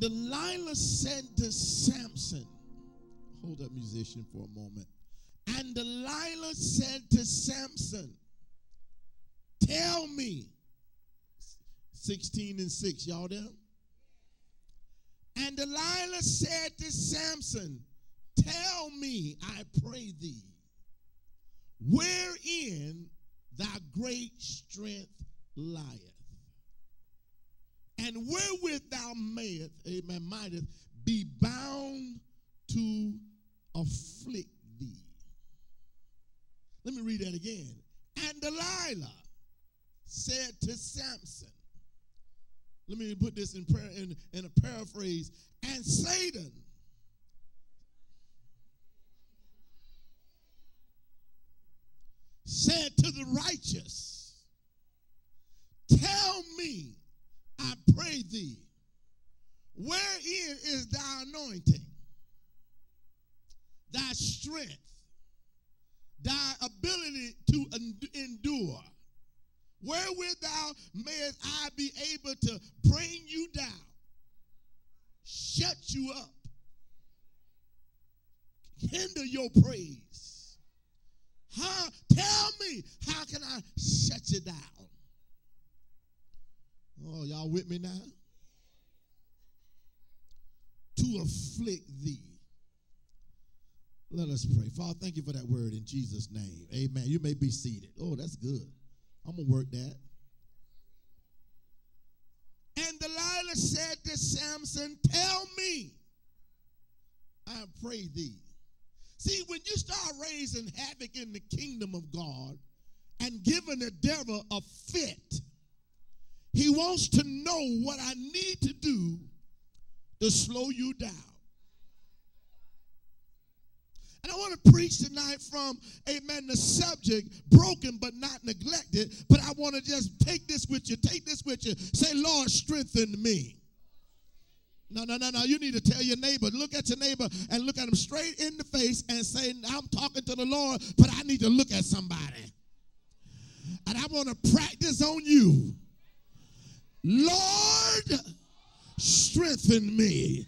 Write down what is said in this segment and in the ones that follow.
Delilah said to Samson, hold up, musician, for a moment. And Delilah said to Samson, Tell me. 16 and 6, y'all there? And Delilah said to Samson, Tell me, I pray thee, wherein thy great strength lieth, and wherewith thou mayest, amen, mightest be bound to afflict thee. Let me read that again. And Delilah said to Samson, let me put this in, prayer, in, in a paraphrase, and Satan said to the righteous, Tell me, I pray thee, wherein is thy anointing, thy strength, thy ability to endure? Wherewith thou mayest I be able to bring you down, shut you up, hinder your praise how, tell me, how can I shut you down? Oh, y'all with me now? To afflict thee. Let us pray. Father, thank you for that word in Jesus' name. Amen. You may be seated. Oh, that's good. I'm going to work that. And Delilah said to Samson, Tell me, I pray thee, See, when you start raising havoc in the kingdom of God and giving the devil a fit, he wants to know what I need to do to slow you down. And I want to preach tonight from, amen, the subject, broken but not neglected. But I want to just take this with you, take this with you. Say, Lord, strengthen me. No, no, no, no. You need to tell your neighbor, look at your neighbor and look at him straight in the face and say, I'm talking to the Lord, but I need to look at somebody. And I want to practice on you. Lord, strengthen me.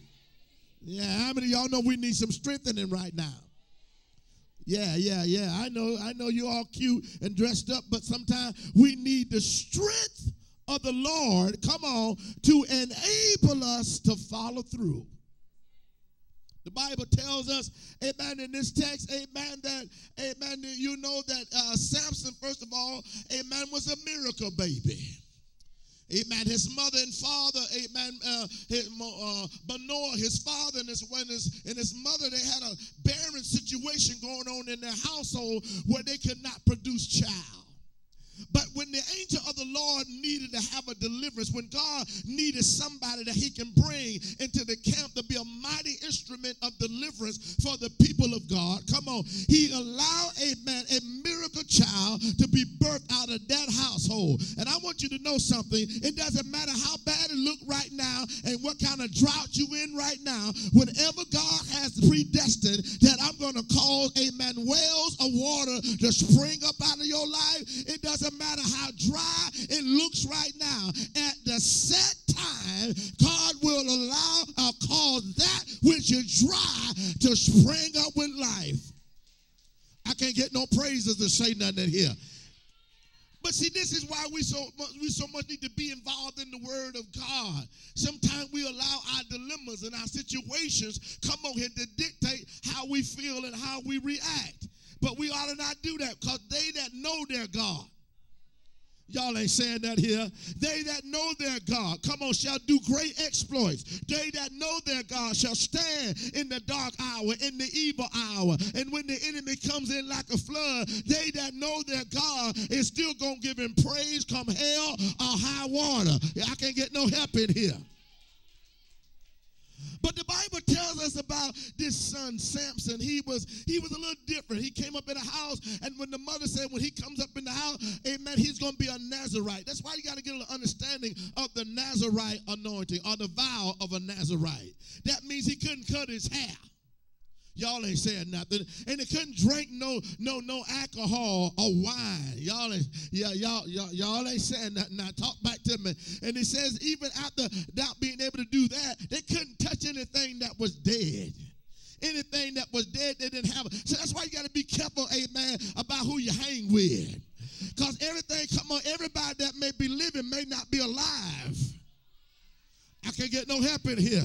Yeah, how many y'all know we need some strengthening right now? Yeah, yeah, yeah. I know, I know you're all cute and dressed up, but sometimes we need the strength of the Lord, come on, to enable us to follow through. The Bible tells us, amen, in this text, amen, that, amen, you know that uh, Samson, first of all, amen, was a miracle baby. Amen. His mother and father, amen. Uh, his, uh, his father and his, when his, and his mother, they had a barren situation going on in their household where they could not produce child. But when the angel the Lord needed to have a deliverance, when God needed somebody that he can bring into the camp to be a mighty instrument of deliverance for the people of God, come on, he allowed a man, a miracle child to be birthed out of that household. And I want you to know something. It doesn't matter how bad it look right now and what kind of drought you in right now. Whenever God has predestined that I'm going to cause, amen, wells of water to spring up out of your life, it doesn't matter how dry it looks right now, at the set time, God will allow uh, or cause that which is dry to spring up with life. I can't get no praises to say nothing here. But see, this is why we so much, we so much need to be involved in the Word of God. Sometimes we allow our dilemmas and our situations come on here to dictate how we feel and how we react. But we ought to not do that because they that know their God Y'all ain't saying that here. They that know their God, come on, shall do great exploits. They that know their God shall stand in the dark hour, in the evil hour. And when the enemy comes in like a flood, they that know their God is still going to give him praise come hell or high water. I can't get no help in here. But the Bible tells us about this son Samson. He was he was a little different. He came up in a house, and when the mother said when he comes up in the house, amen, he's going to be a Nazarite. That's why you got to get an understanding of the Nazarite anointing or the vow of a Nazarite. That means he couldn't cut his hair. Y'all ain't saying nothing. And they couldn't drink no no no alcohol or wine. Y'all ain't yeah, y'all, y'all, y'all ain't saying nothing. Now talk back to me. And it says even after not being able to do that, they couldn't touch anything that was dead. Anything that was dead, they didn't have. So that's why you got to be careful, amen, about who you hang with. Because everything, come on, everybody that may be living may not be alive. I can't get no help in here.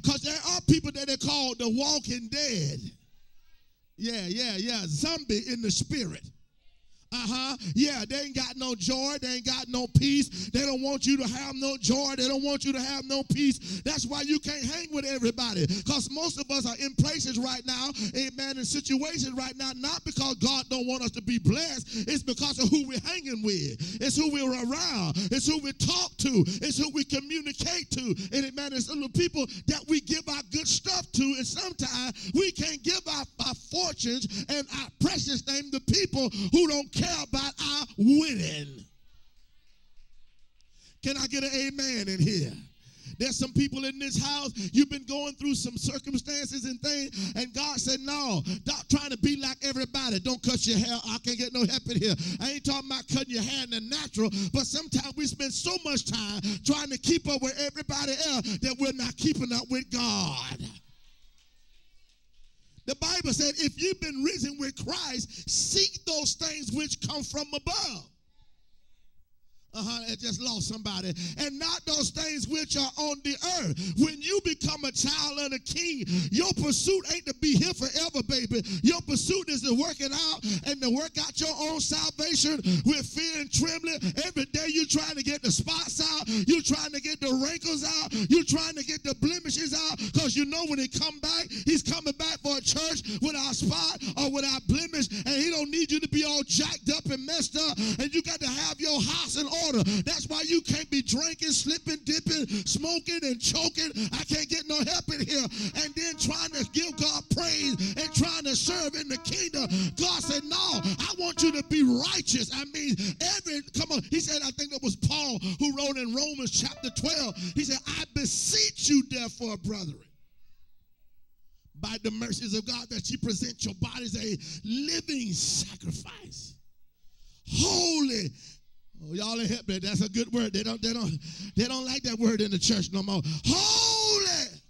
Because there are people that they call the walking dead. Yeah, yeah, yeah. Zombie in the spirit. Uh-huh. Yeah, they ain't got no joy. They ain't got no peace. They don't want you to have no joy. They don't want you to have no peace. That's why you can't hang with everybody. Because most of us are in places right now, amen, in situations right now, not because God don't want us to be blessed. It's because of who we're hanging with. It's who we're around. It's who we talk to. It's who we communicate to. And amen, it's the people that we give our good stuff to. And sometimes we can't give our, our fortunes and our precious name to people who don't care about our winning. Can I get an amen in here? There's some people in this house, you've been going through some circumstances and things, and God said, No, stop trying to be like everybody. Don't cut your hair. I can't get no help in here. I ain't talking about cutting your hair in the natural, but sometimes we spend so much time trying to keep up with everybody else that we're not keeping up with God. Bible said, if you've been risen with Christ, seek those things which come from above. Uh-huh, I just lost somebody. And not those things which are on the earth. When you become a child of the king, your pursuit ain't to be here forever, baby. Your pursuit is to work it out and to work out your own salvation with fear and trembling. Every day you're trying to get the spots out. You're trying to get the wrinkles out. You're trying to get the blemishes out. Because you know when he come back, he's coming back for a church without spot or without blemish. And he don't need you to be all jacked up and messed up. And you got to have your house in order order. That's why you can't be drinking, slipping, dipping, smoking, and choking. I can't get no help in here. And then trying to give God praise and trying to serve in the kingdom. God said, No, I want you to be righteous. I mean, every, come on. He said, I think that was Paul who wrote in Romans chapter 12. He said, I beseech you, therefore, brethren by the mercies of God that you present your bodies a living sacrifice, holy Oh, y'all ain't help me. That's a good word. They don't, they don't, they don't like that word in the church no more. Holy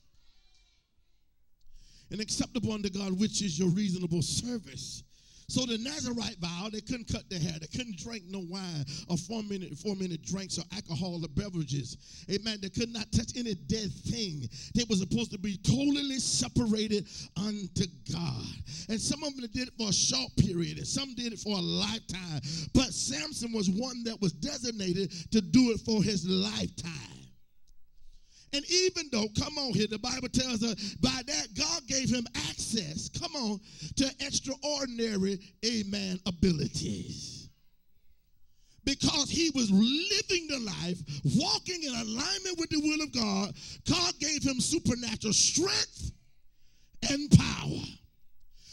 and acceptable unto God, which is your reasonable service. So the Nazarite vow, they couldn't cut their hair. They couldn't drink no wine or four minute, four minute drinks or alcohol or beverages. Amen. They could not touch any dead thing. They were supposed to be totally separated unto God. And some of them did it for a short period, and some did it for a lifetime. But Samson was one that was designated to do it for his lifetime. And even though, come on here, the Bible tells us by that God gave him access, come on, to extraordinary, amen, abilities. Because he was living the life, walking in alignment with the will of God, God gave him supernatural strength and power.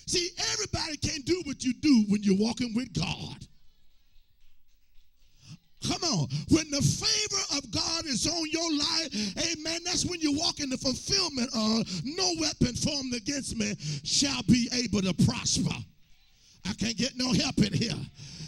See, everybody can't do what you do when you're walking with God. Come on. When the favor of God is on your life, that's when you walk in the fulfillment of no weapon formed against me shall be able to prosper. I can't get no help in here.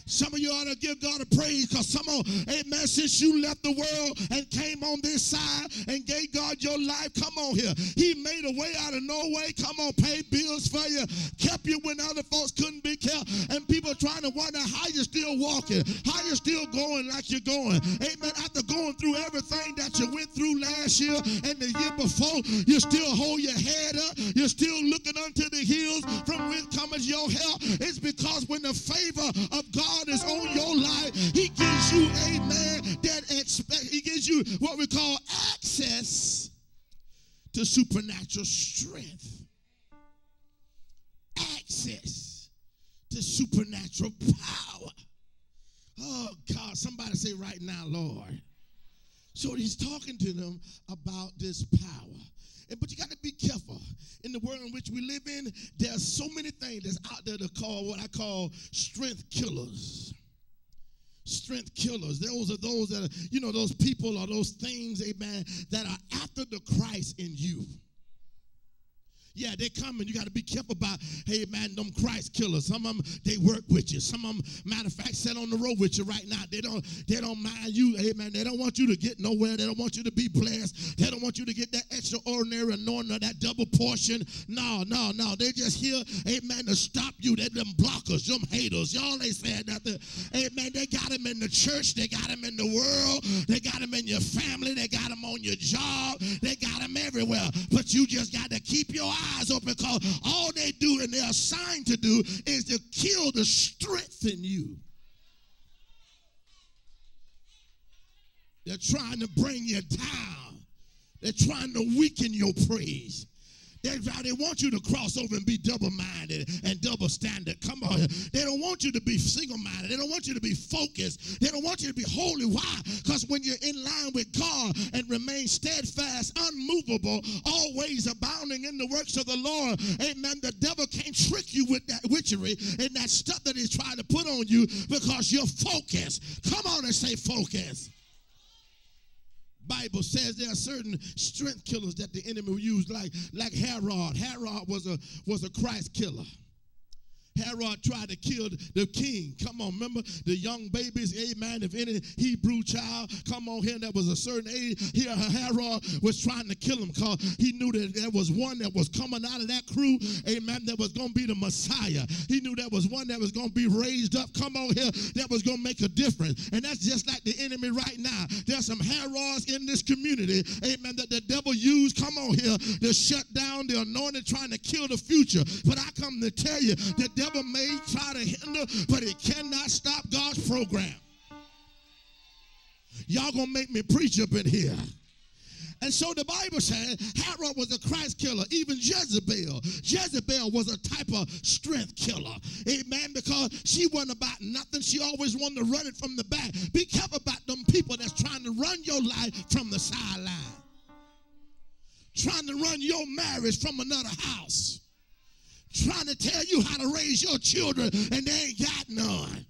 Some of you ought to give God a praise because some of, amen, since you left the world and came on this side and gave God your life, come on here. He made a way out of no way. Come on, pay bills for you, kept you when other folks couldn't be kept. And people trying to wonder how you're still walking, how you're still going like you're going. Amen. After going through everything that you went through last year and the year before, you still hold your head up. You're still looking unto the hills from whence cometh your help. It's because when the favor of God God is on your life, He gives you, amen, that expect, He gives you what we call access to supernatural strength. Access to supernatural power. Oh God, somebody say right now, Lord. So he's talking to them about this power. But you got to be careful. In the world in which we live in, there's so many things that's out there to call what I call strength killers. Strength killers. Those are those that are, you know, those people or those things, amen, that are after the Christ in you. Yeah, they come and you got to be careful about, hey man, them Christ killers. Some of them they work with you. Some of them, matter of fact, sit on the road with you right now. They don't, they don't mind you, hey man. They don't want you to get nowhere. They don't want you to be blessed. They don't want you to get that extraordinary anointing or that double portion. No, no, no. They just here, hey man, to stop you. They them blockers, them haters. Y'all ain't saying nothing. Hey man, they got them in the church. They got them in the world. They got them in your family. They got them on your job. They got them everywhere. But you just got to keep your eyes open because all they do and they're assigned to do is to kill the strength in you. They're trying to bring you down. They're trying to weaken your praise. They, they want you to cross over and be double minded and double standard. Come on. They don't want you to be single minded. They don't want you to be focused. They don't want you to be holy. Why? Because when you're in line with God and remain steadfast, unmovable, always abounding in the works of the Lord, amen. The devil can't trick you with that witchery and that stuff that he's trying to put on you because you're focused. Come on and say focus. Bible says there are certain strength killers that the enemy will use, like, like Herod. Herod was a, was a Christ killer. Herod tried to kill the king. Come on, remember the young babies, amen. If any Hebrew child come on here that was a certain age, here Herod was trying to kill him because he knew that there was one that was coming out of that crew, amen, that was going to be the Messiah. He knew there was one that was going to be raised up, come on here, that was going to make a difference. And that's just like the enemy right now. There's some Herods in this community, amen, that the devil used, come on here, to shut down the anointed, trying to kill the future. But I come to tell you, the devil may try to hinder, but it cannot stop God's program. Y'all gonna make me preach up in here. And so the Bible said Herod was a Christ killer, even Jezebel. Jezebel was a type of strength killer. Amen. Because she wasn't about nothing. She always wanted to run it from the back. Be careful about them people that's trying to run your life from the sideline. Trying to run your marriage from another house trying to tell you how to raise your children and they ain't got none.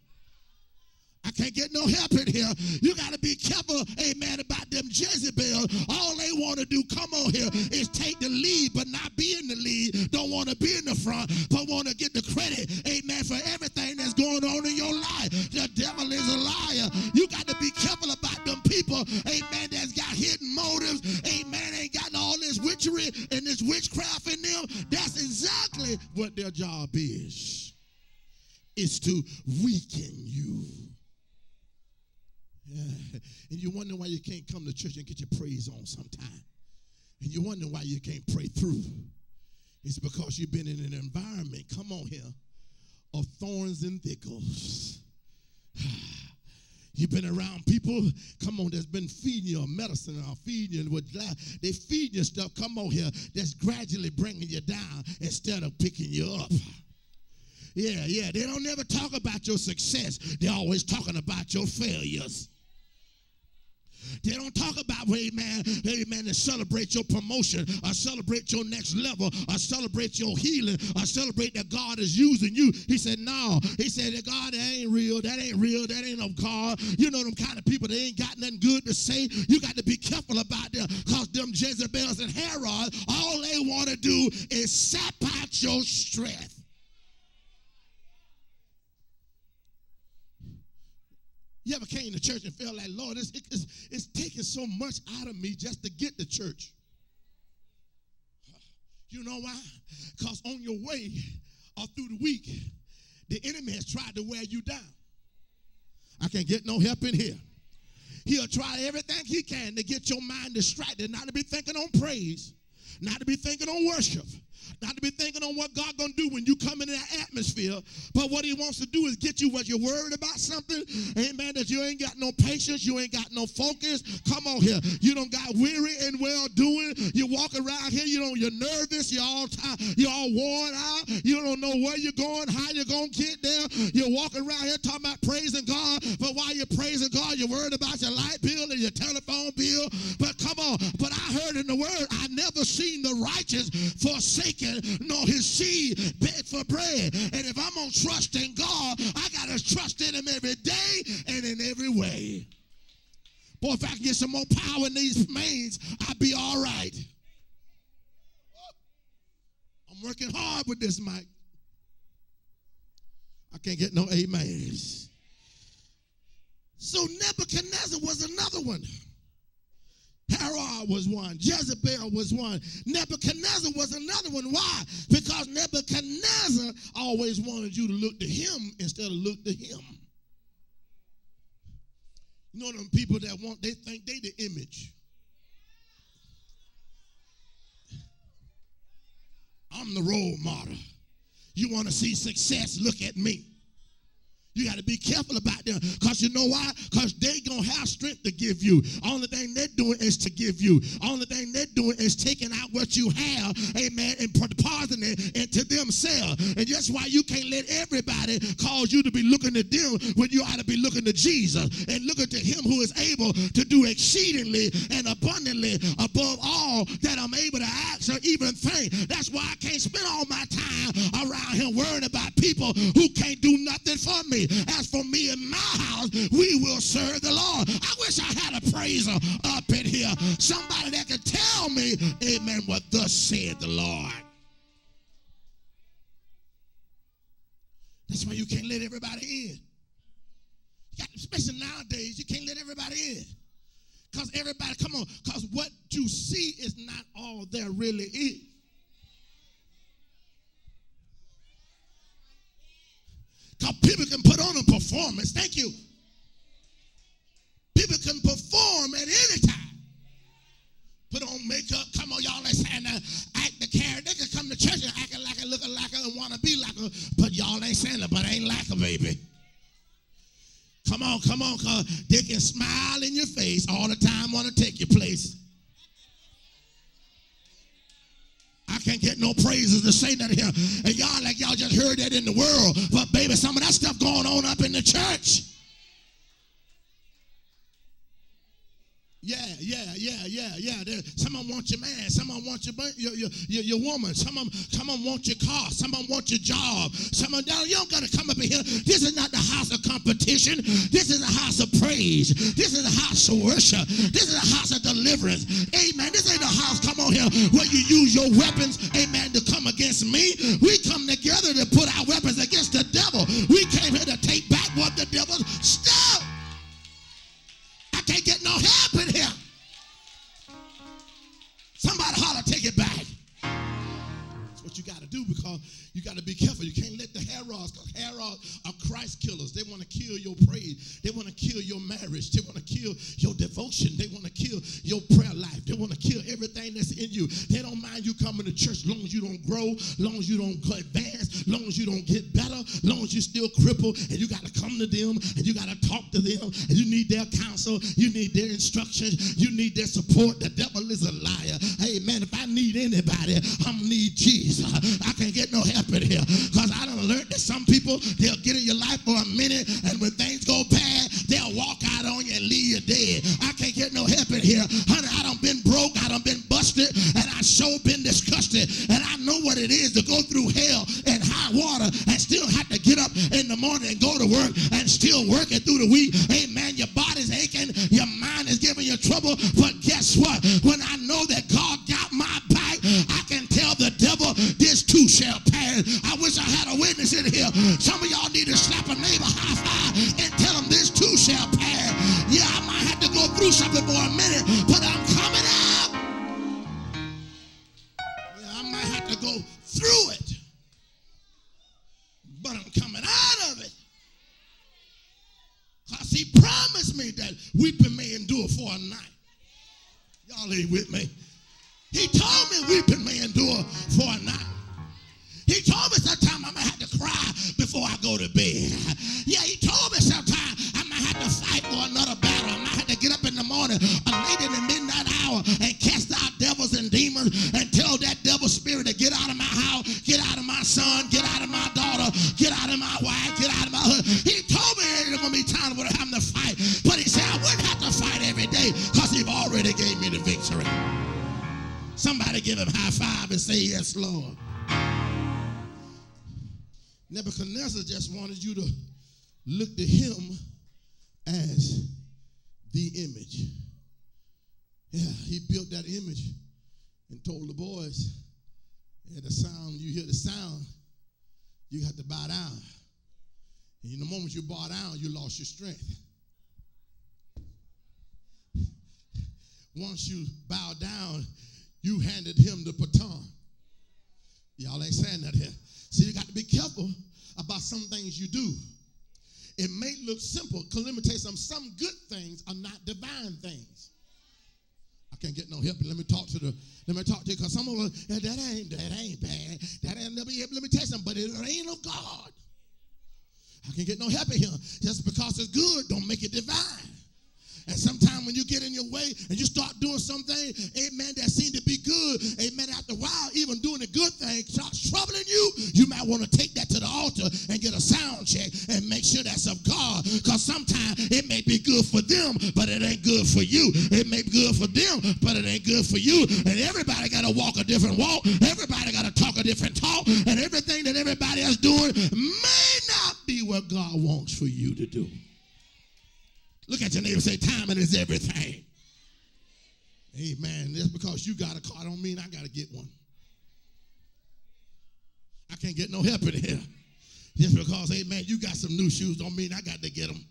I can't get no help in here. You got to be careful, amen, about them Jezebel. All they want to do, come on here, is take the lead, but not be in the lead. Don't want to be in the front, but want to get the credit, amen, for everything that's going on in your life. The devil is a liar. You got to be careful about people, amen, that's got hidden motives, amen, ain't got all this witchery and this witchcraft in them. That's exactly what their job is. Is to weaken you. Yeah. And you wonder why you can't come to church and get your praise on sometime. And you wonder why you can't pray through. It's because you've been in an environment, come on here, of thorns and thickles. Ah. You've been around people, come on, that's been feeding you medicine or feeding you with they feed you stuff, come on here, that's gradually bringing you down instead of picking you up. Yeah, yeah. They don't never talk about your success. They're always talking about your failures. They don't talk about, amen, amen, to celebrate your promotion or celebrate your next level or celebrate your healing or celebrate that God is using you. He said, no. He said, God, that ain't real. That ain't real. That ain't of God. You know them kind of people, they ain't got nothing good to say. You got to be careful about them because them Jezebels and Herod, all they want to do is sap out your strength. You ever came to church and felt like, Lord, it's, it's, it's taking so much out of me just to get to church? You know why? Because on your way or through the week, the enemy has tried to wear you down. I can't get no help in here. He'll try everything he can to get your mind distracted, not to be thinking on praise, not to be thinking on worship, not to be thinking on what God gonna do when you come into that atmosphere. But what he wants to do is get you what you're worried about something. Amen. That you ain't got no patience, you ain't got no focus. Come on here. You don't got weary and well doing. You walk around here, you know, you're nervous, you're all tired, you're all worn out. You don't know where you're going, how you're gonna get there. You're walking around here talking about praising God, but while you're praising God, you're worried about your light bill and your telephone bill. But come on, but I heard in the word, I never seen the righteous forsaken nor his seed beg for bread. And if I'm going to trust in God, I got to trust in him every day and in every way. Boy, if I can get some more power in these mains, I'd be all right. I'm working hard with this mic. I can't get no amens. So Nebuchadnezzar was another one. Herod was one. Jezebel was one. Nebuchadnezzar was another one. Why? Because Nebuchadnezzar always wanted you to look to him instead of look to him. You know them people that want, they think they the image. I'm the role model. You want to see success? Look at me. You got to be careful about them because you know why? Because they going to have strength to give you. Only thing they're doing is to give you. Only thing they're doing is taking out what you have, amen, and depositing it into themselves. And that's why you can't let everybody cause you to be looking to them when you ought to be looking to Jesus and looking to him who is able to do exceedingly and abundantly above all that I'm able to ask or even think. That's why I can't spend all my time around here worrying about people who can't do nothing for me. As for me and my house, we will serve the Lord. I wish I had a praiser up in here. Somebody that could tell me, amen, what thus said the Lord. That's why you can't let everybody in. especially nowadays, you can't let everybody in. Because everybody, come on, because what you see is not all there really is. Because people can put on a performance. Thank you. People can perform at any time. Put on makeup. Come on, y'all. Stand there. Act the character. They can come to church and act like a, looking like her, and want to be like her. But y'all ain't saying it, but ain't like her, baby. Come on, come on, cause they can smile in your face all the time, want to take your place. Can't get no praises to say that here. And y'all like y'all just heard that in the world. But baby, some of that stuff going on up in the church. Yeah. There, someone wants your man. Someone wants your, your, your, your, your woman. Someone, someone wants your car. Someone wants your job. Someone down. You don't got to come up here. This is not the house of competition. This is a house of praise. This is a house of worship. This is a house of deliverance. Amen. This ain't a house, come on here, where you use your weapons, amen, to come against me. We come together to put our weapons against the devil. We came here to take back what the devil stole. I can't get no help in here. Do because you got to be careful. You can't let the Herods, because Herods are Christ killers. They want to kill your praise. They want to kill your marriage. They want to kill your devotion. They want to kill your prayer life. Want to kill everything that's in you. They don't mind you coming to church long as you don't grow, long as you don't advance, long as you don't get better, long as you're still crippled, and you got to come to them and you got to talk to them, and you need their counsel, you need their instructions, you need their support. The devil is a liar. Hey man, if I need anybody, I'm going to need Jesus. I can't get no help in here because I don't learned that some people they'll get in your life for a minute, and when things go bad, they'll walk out on you and leave you dead. I can't get no help in here, honey. Broke, I don't been busted, and I sure been disgusted, and I know what it is to go through hell and high water and still have to get up in the morning and go to work and still working through the week. Amen. Your body's aching, your mind is giving you trouble, but guess what? When I know that God got my back, I can tell the devil this too shall pass. I wish I had a witness in here. Some of y'all need to slap a neighbor high five and tell them this too shall pass. Yeah, I might have to go through something for a minute, but I'm coming out. Through it, but I'm coming out of it. Because he promised me that weeping may endure for a night. Y'all ain't with me. He told me weeping may endure for a night. He told me sometime I might have to cry before I go to bed. Yeah, he told me sometime I might have to fight for another battle. I might have to get up in the morning or late in the midnight hour and cast out devils and demons and tell that my son, get out of my daughter, get out of my wife, get out of my husband. He told me there's going to be times where I'm to fight, but he said I wouldn't have to fight every day because he already gave me the victory. Somebody give him high five and say, Yes, Lord. Nebuchadnezzar just wanted you to look to him as the image. Yeah, he built that image and told the boys, the sound you hear the sound, you have to bow down. And in the moment you bow down, you lost your strength. Once you bow down, you handed him the baton. Y'all ain't saying that here. So you got to be careful about some things you do. It may look simple, because let me tell you something, some good things are not divine things. Can't get no help. Let me talk to the, let me talk to you, because some of us, that ain't, that ain't bad. That ain't, let me, let me tell you something, but it ain't of God. I can't get no help in here. Just because it's good, don't make it divine. And sometimes when you get in your way and you start doing something, amen, that seem to be good, amen, after a while, even doing a good thing troubling you, you might want to take that to the altar and get a sound check and make sure that's of God. Because sometimes it may be good for them, but it ain't good for you. It may be good for them, but it ain't good for you. And everybody got to walk a different walk. Everybody got to talk a different talk. And everything that everybody else doing may not be what God wants for you to do. Look at your neighbor say, timing is everything. Amen. Just because you got a car don't mean I got to get one. Can't get no help in here. Just because, hey man, you got some new shoes don't mean I got to get them.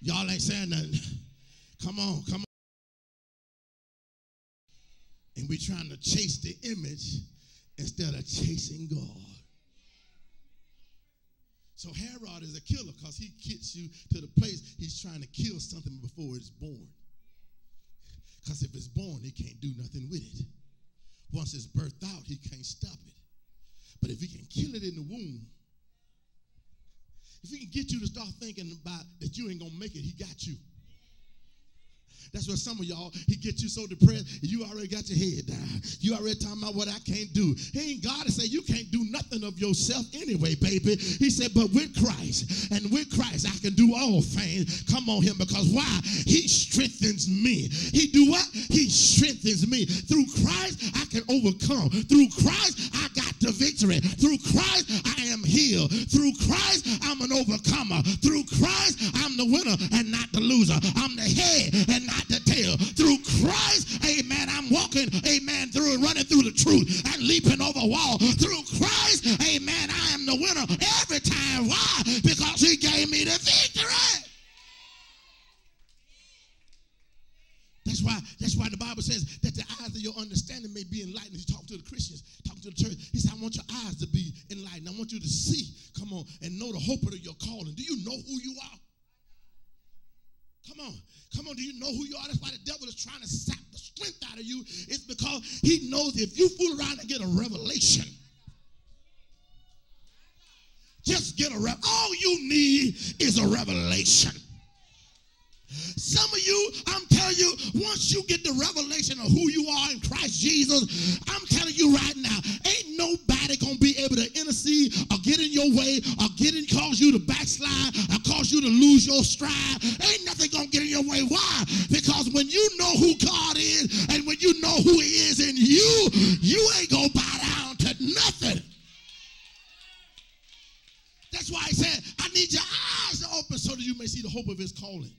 Y'all ain't saying nothing. Come on, come on. And we're trying to chase the image instead of chasing God. So Herod is a killer because he gets you to the place he's trying to kill something before it's born. Because if it's born, he can't do nothing with it. Once it's birthed out, he can't stop it. But if he can kill it in the womb, if he can get you to start thinking about that you ain't gonna make it, he got you. That's what some of y'all, he gets you so depressed, you already got your head down. You already talking about what I can't do. He ain't God to say you can't do nothing of yourself anyway, baby. He said, but with Christ, and with Christ, I can do all things. Come on him, because why? He strengthens me. He do what? He strengthens me. Through Christ, I can overcome. Through Christ, I the victory. Through Christ, I am healed. Through Christ, I'm an overcomer. Through Christ, I'm the winner and not the loser. I'm the head and not the tail. Through Christ, amen, I'm walking, amen, through and running through the truth and leaping over wall. Through Christ, amen, I am the winner every time. Why? Because he gave me the victory. That's why, that's why the Bible says that the eyes of your understanding may be enlightened. He's talking to the Christians, to the church. He said, I want your eyes to be enlightened. I want you to see, come on, and know the hope of your calling. Do you know who you are? Come on. Come on. Do you know who you are? That's why the devil is trying to sap the strength out of you. It's because he knows if you fool around and get a revelation, just get a rev. All you need is a revelation. Some of you, I'm telling you, once you get the revelation of who you are in Christ Jesus, I'm telling you right now, ain't nobody gonna be able to intercede or get in your way or get in, cause you to backslide or cause you to lose your stride. Ain't nothing gonna get in your way. Why? Because when you know who God is and when you know who He is in you, you ain't gonna bow down to nothing. That's why He said, I need your eyes to open so that you may see the hope of His calling.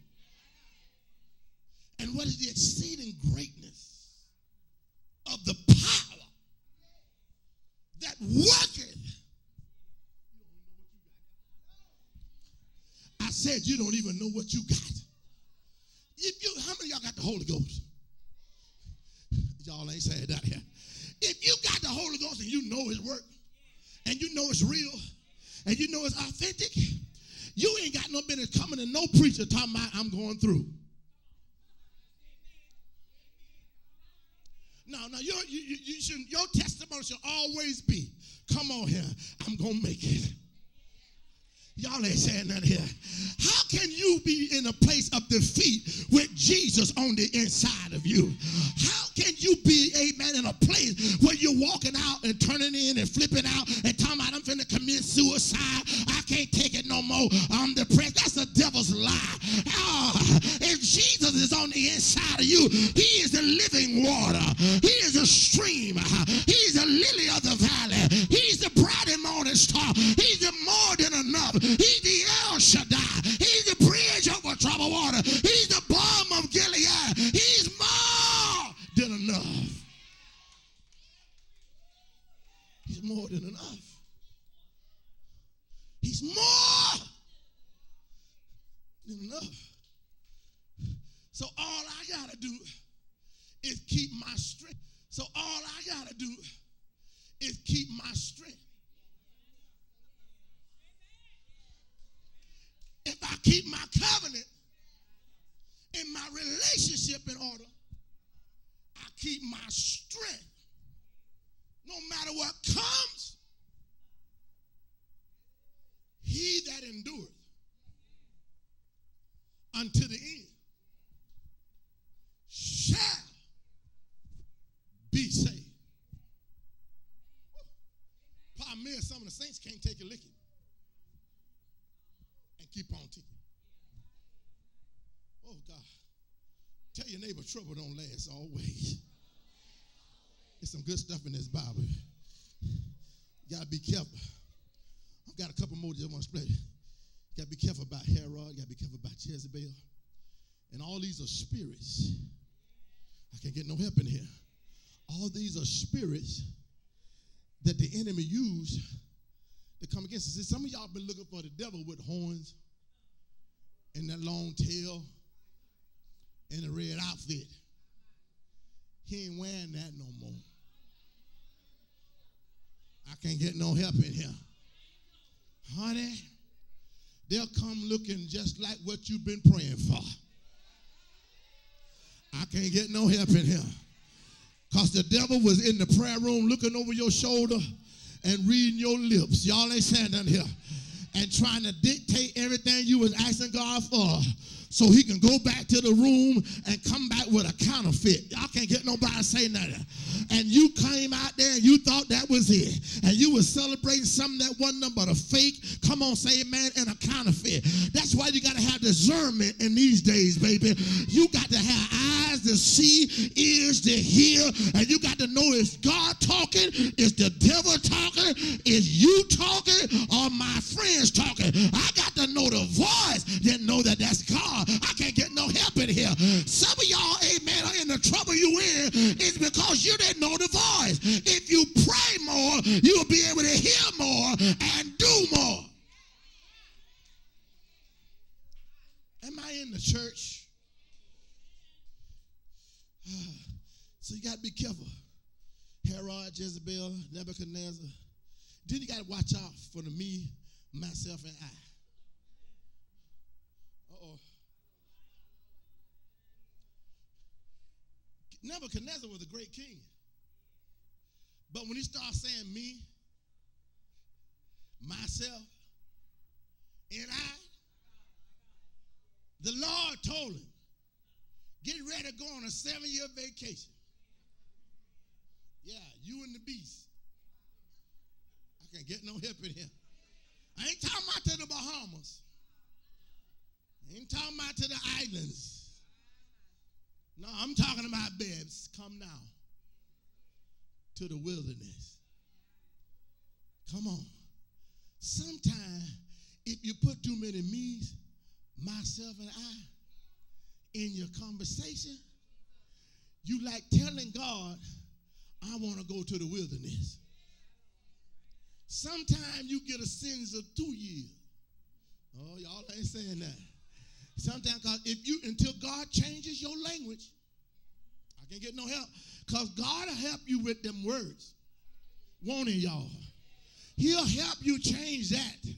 And what is the exceeding greatness of the power that worketh? I said you don't even know what you got. If you, how many y'all got the Holy Ghost? Y'all ain't saying that here. If you got the Holy Ghost and you know His work, and you know it's real, and you know it's authentic, you ain't got no business coming to no preacher talking about I'm going through. No, no, you, you, you should, your testimony should always be, come on here, I'm going to make it. Y'all ain't saying that here. How can you be in a place of defeat with Jesus on the inside of you? How can you be, amen, in a place where you're walking out and turning in and flipping out and talking about I'm finna commit suicide? I can't take it no more. I'm depressed. That's the devil's lie. Oh, if Jesus is on the inside of you, he is the living water. He is a stream. He's a lily of the valley. He's the bright and morning star. He's the more than enough. He's the El Shaddai. He's the bridge over troubled water. He's the balm of Gilead. He's more than enough. He's more than enough. He's more than enough. So all I got to do is keep my strength. So all I got to do is keep my strength. If I keep my covenant and my relationship in order, I keep my strength. No matter what comes, he that endureth unto the end shall be saved. Problem is, some of the saints can't take a licking Oh, God. Tell your neighbor trouble don't last always. There's some good stuff in this Bible. You got to be careful. I've got a couple more just want to explain. You got to be careful about Herod. You got to be careful about Jezebel. And all these are spirits. I can't get no help in here. All these are spirits that the enemy used to come against us. See, some of y'all been looking for the devil with horns and that long tail and the red outfit. He ain't wearing that no more. I can't get no help in here. Honey, they'll come looking just like what you've been praying for. I can't get no help in here. Because the devil was in the prayer room looking over your shoulder and reading your lips. Y'all ain't nothing here. And trying to dictate everything you was asking God for so he can go back to the room and come back with a counterfeit. Y'all can't get nobody to say nothing. And you came out there and you thought that was it. And you were celebrating something that wasn't but a fake, come on, say amen, and a counterfeit. That's why you got to have discernment in these days, baby. You got to have to see, ears to hear, and you got to know is God talking, is the devil talking, is you talking, or my friends talking. I got to know the voice, then know that that's God. I can't get no help in here. Some of y'all, amen, are in the trouble you in is because you didn't know the voice. If you pray more, you'll be able to hear more and do more. Am I in the church? So you got to be careful. Herod, Jezebel, Nebuchadnezzar. Then you got to watch out for the me, myself, and I. Uh-oh. Nebuchadnezzar was a great king. But when he starts saying me, myself, and I, the Lord told him, get ready to go on a seven year vacation. Yeah, you and the beast. I can't get no help in here. I ain't talking about to the Bahamas. I ain't talking about to the islands. No, I'm talking about babes. Come now to the wilderness. Come on. Sometimes, if you put too many me's, myself and I, in your conversation, you like telling God, I want to go to the wilderness. Sometimes you get a sentence of two years. Oh, y'all ain't saying that. Sometimes, cause if you until God changes your language, I can't get no help. Cause God will help you with them words. Won't he, y'all? He'll help you change that.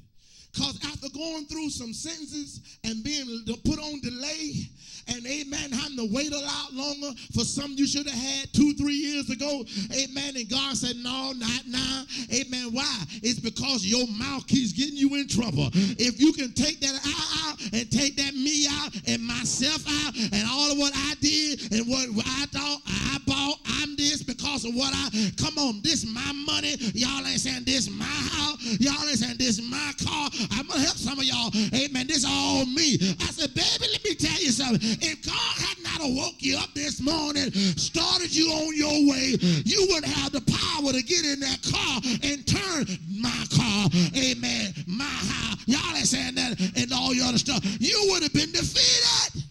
Because after going through some sentences and being put on delay, and amen, having to wait a lot longer for something you should have had two, three years ago, amen. And God said, No, not now. Amen. Why? It's because your mouth keeps getting you in trouble. If you can take that I out and take that me out and myself out and all of what I did and what I thought I bought, I'm this because of what I come on, this my money. Y'all ain't saying this my house. Y'all ain't saying this my car. I'm gonna help some of y'all. Amen. This all me. I said, baby, let me tell you something. If God had not woke you up this morning, started you on your way, you wouldn't have the power to get in that car and turn my car. Amen. My house. Y'all ain't saying that and all your other stuff. You would have been defeated.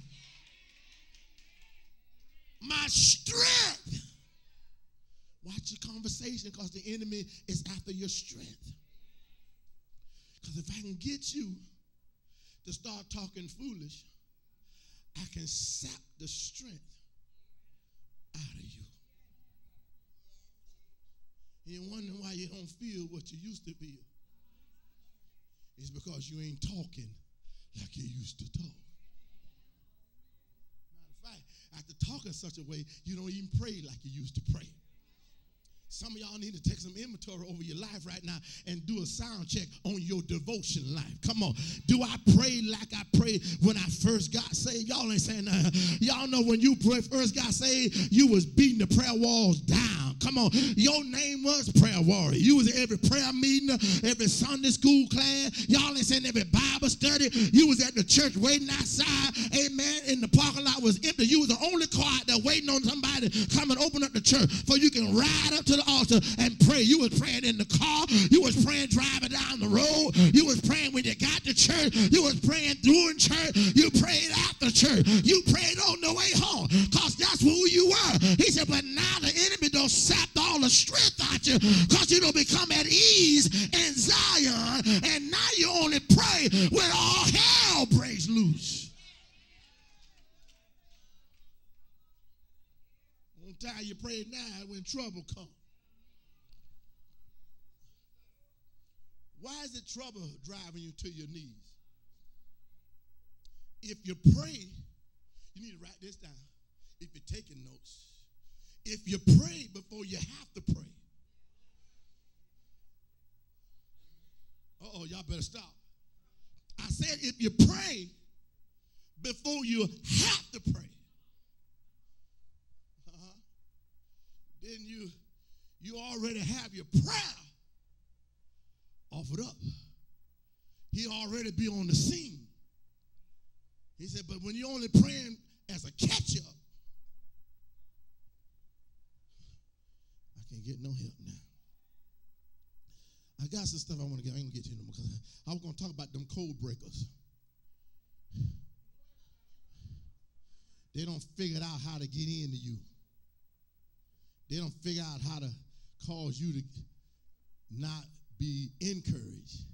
My strength. Watch your conversation because the enemy is after your strength. Because if I can get you to start talking foolish, I can sap the strength out of you. You're wondering why you don't feel what you used to feel. It's because you ain't talking like you used to talk. Matter of fact, after talking such a way, you don't even pray like you used to pray. Some of y'all need to take some inventory over your life right now and do a sound check on your devotion life. Come on. Do I pray like I prayed when I first got saved? Y'all ain't saying that. Y'all know when you first got saved, you was beating the prayer walls down. Come on. Your name was prayer warrior. You was at every prayer meeting, every Sunday school class. Y'all ain't saying every Bible study. You was at the church waiting outside. Amen. In the parking lot was empty. You was the only car out there waiting on somebody to come and open up the church for you can ride up to the altar and pray. You was praying in the car. You was praying driving down the road. You was praying when you got to church. You was praying during church. You prayed after church. You prayed on the way home because that's who you were. He said, but now the enemy don't sap all the strength out you because you don't become at ease in Zion. And now you only pray when all hell breaks loose. One time you pray now when trouble comes. Why is it trouble driving you to your knees? If you pray, you need to write this down. If you're taking notes, if you pray before you have to pray. oh, y'all better stop. I said if you pray before you have to pray, uh-huh, then you you already have your prayer offered up. He already be on the scene. He said, but when you're only praying as a catch up, I can't get no help now. I got some stuff I want to get. I ain't gonna get to them because I was gonna talk about them code breakers. They don't figure out how to get into you. They don't figure out how to cause you to not be encouraged.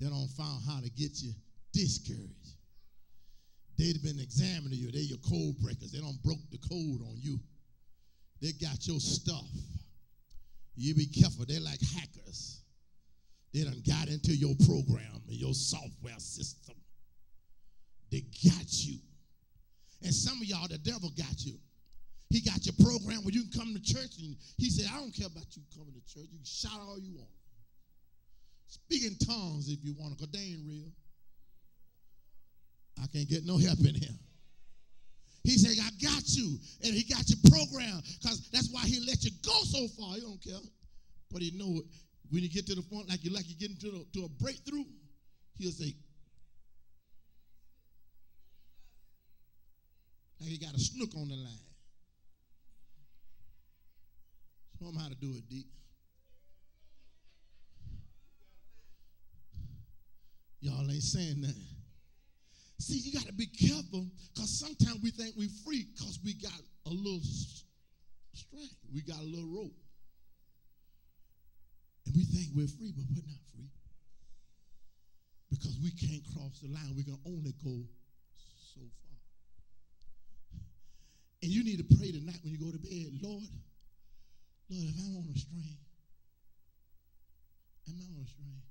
They don't find how to get you discouraged. They've been examining you. They're your code breakers. They don't broke the code on you. They got your stuff. You be careful. They're like hackers. They done got into your program and your software system. They got you. And some of y'all, the devil got you. He got your program where you can come to church and he said, I don't care about you coming to church. You can shout all you want. Speak in tongues if you want to, because they ain't real. I can't get no help in here. He said, I got you. And he got you programmed because that's why he let you go so far. He don't care. But he know it. When you get to the point like you like you getting to, the, to a breakthrough, he'll say, like he got a snook on the line. Show him how to do it, Deep. Y'all ain't saying that. See, you got to be careful because sometimes we think we're free because we got a little string, we got a little rope. And we think we're free, but we're not free. Because we can't cross the line. We can only go so far. And you need to pray tonight when you go to bed, Lord, Lord, if I'm on a string, am I on a string?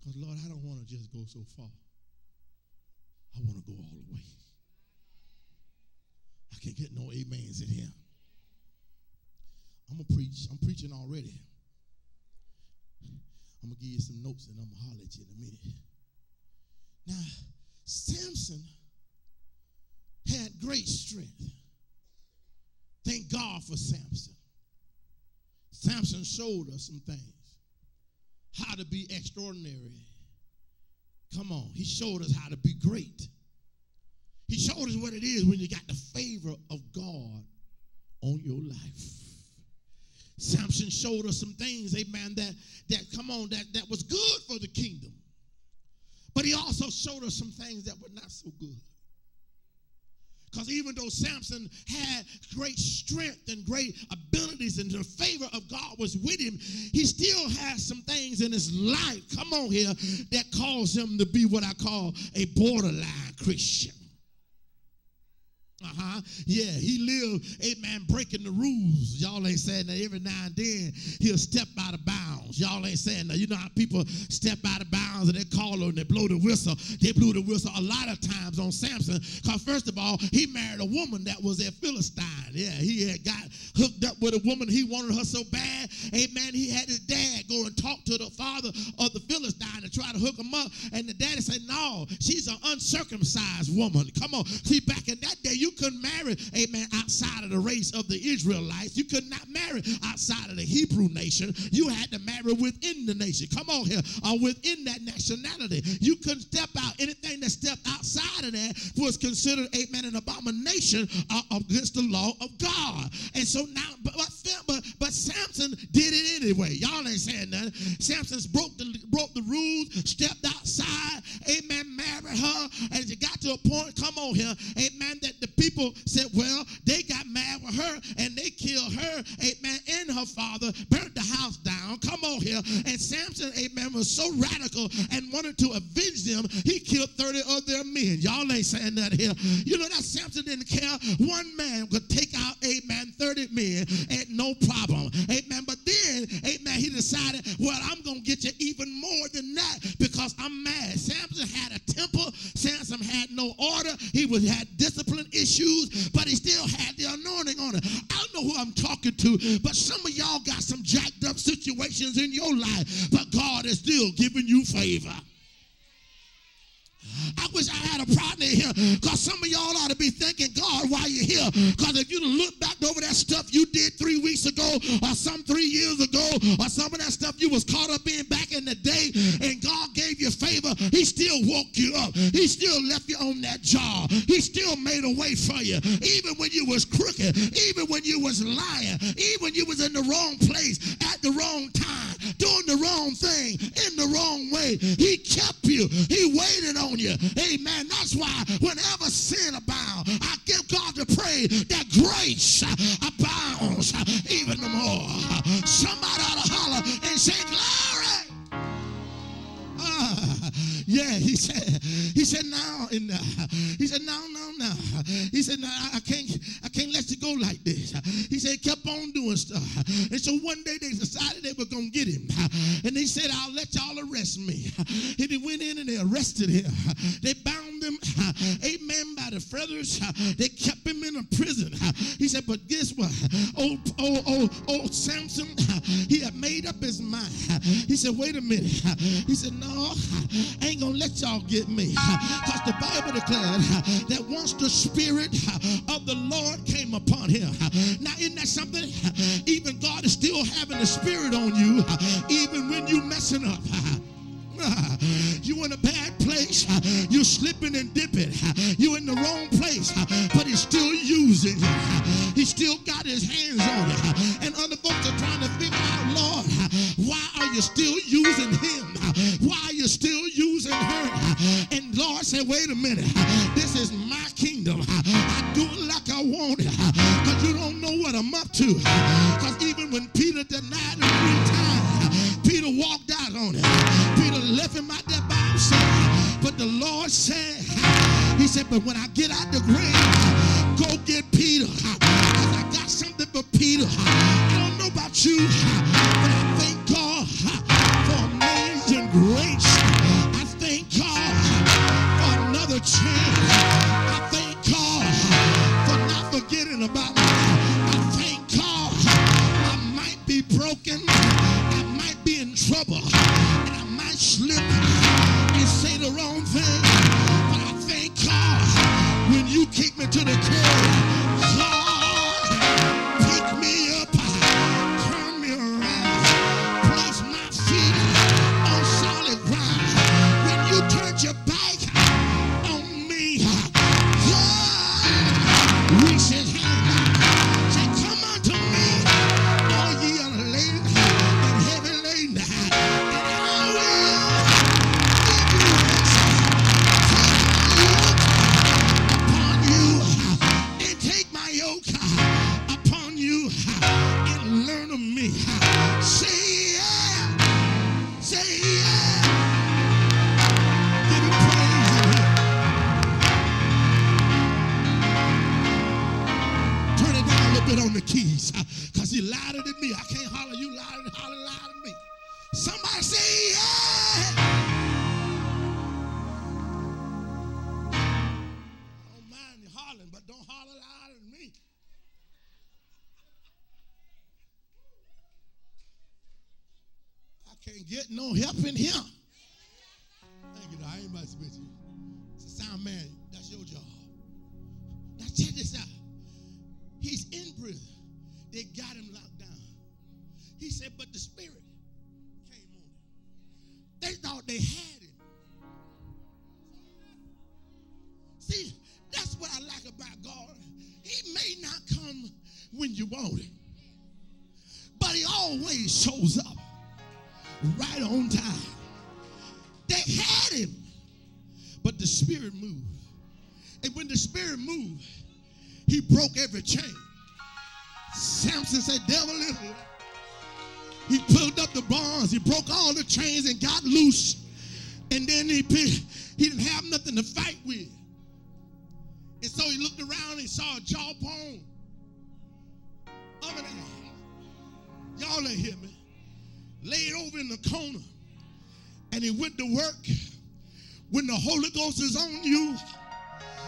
Because, Lord, I don't want to just go so far. I want to go all the way. I can't get no amens in here. I'm going to preach. I'm preaching already. I'm going to give you some notes and I'm going to holler at you in a minute. Now, Samson had great strength. Thank God for Samson. Samson showed us some things how to be extraordinary. Come on. He showed us how to be great. He showed us what it is when you got the favor of God on your life. Samson showed us some things, amen, that, that come on, that, that was good for the kingdom. But he also showed us some things that were not so good. Because even though Samson had great strength and great abilities and the favor of God was with him, he still has some things in his life, come on here, that caused him to be what I call a borderline Christian. Uh-huh. Yeah, he lived, amen, breaking the rules. Y'all ain't saying that every now and then he'll step out of bounds. Y'all ain't saying that. You know how people step out of bounds and they call and they blow the whistle. They blew the whistle a lot of times on Samson. Because first of all, he married a woman that was a Philistine. Yeah, he had got hooked up with a woman. He wanted her so bad. Amen. He had his dad go and talk to the father of the Philistine and try to hook him up. And the daddy said, No, she's an uncircumcised woman. Come on. See, back in that day, you couldn't marry, amen, outside of the race of the Israelites. You could not marry outside of the Hebrew nation. You had to marry within the nation. Come on here, or within that nationality. You couldn't step out. Anything that stepped outside of that was considered, amen, an abomination uh, against the law of God. And so now, but, but, but Samson did it anyway. Y'all ain't saying nothing. Samson's broke the broke the rules, stepped outside, amen, married her, and it got to a point, Mm-hmm. and wanted to avenge them, he killed 30 of their men. Y'all ain't saying that here. You know that Samson didn't care. For you. Even when you was crooked, even when you was lying, even when you was in the wrong place They kept him in a prison. He said, but guess what? Old, old, old, old Samson, he had made up his mind. He said, wait a minute. He said, no, I ain't going to let y'all get me. Because the Bible declared that once the Spirit of the Lord came upon him. Now, isn't that something? Even God is still having the Spirit on you, even when you messing up. You a bad place. You're slipping and dipping. You're in the wrong place. But he's still using you. He still got his hands on you. And other folks are trying to figure out, Lord, why are you still using him? Why are you still using her? And Lord said, wait a minute. This is my kingdom. I do it like I want it. Because you don't know what I'm up to. Because even when Peter denied him three times, Peter walked out on it. Peter left him out there by himself. But the Lord said, He said, but when I get out the grave, go get Peter. Because I got something for Peter. I don't know about you, but I thank God for amazing grace. I thank God for another chance. I thank God for not forgetting about me. I thank God I might be broken. I might be in trouble. The wrong thing. But I thank God when you kick me to the curb. Bit on the keys. Because he louder than me. I can't holler. You louder, holler louder than me. Somebody say yeah. I don't mind you hollering, but don't holler louder than me. I can't get no help in here. Thank you. though. I ain't messing with you. It's a sound man. That's your job. Now check this out. He's in prison. They got him locked down. He said, but the spirit came on him. They thought they had him. See, that's what I like about God. He may not come when you want him, but he always shows up right on time. They had him, but the spirit moved. And when the spirit moved, he broke every chain. Samson said, Devil, listen. He pulled up the bonds, he broke all the chains and got loose. And then he, he didn't have nothing to fight with. And so he looked around and saw a jawbone of an. Y'all ain't hear me. Laid over in the corner. And he went to work. When the Holy Ghost is on you,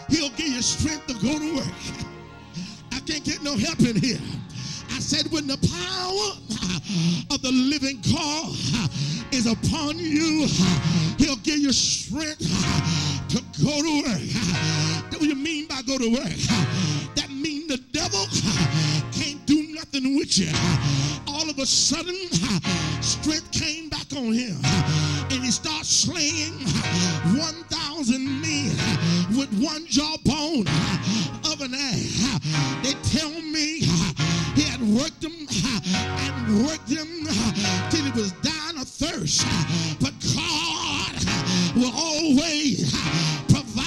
he'll give you strength to go to work. I can't get no help in here. I said, when the power of the living God is upon you, he'll give you strength to go to work. What do you mean by go to work? That means the devil can't do nothing with you. All of a sudden, strength came back on him, and he starts slaying 1,000 men with one jawbone of an eye. They tell me he had worked them and worked them till he was dying of thirst. But God will always provide